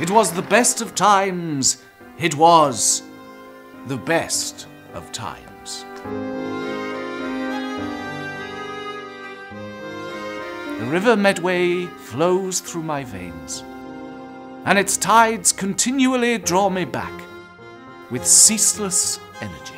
It was the best of times. It was the best of times. The river Medway flows through my veins, and its tides continually draw me back with ceaseless energy.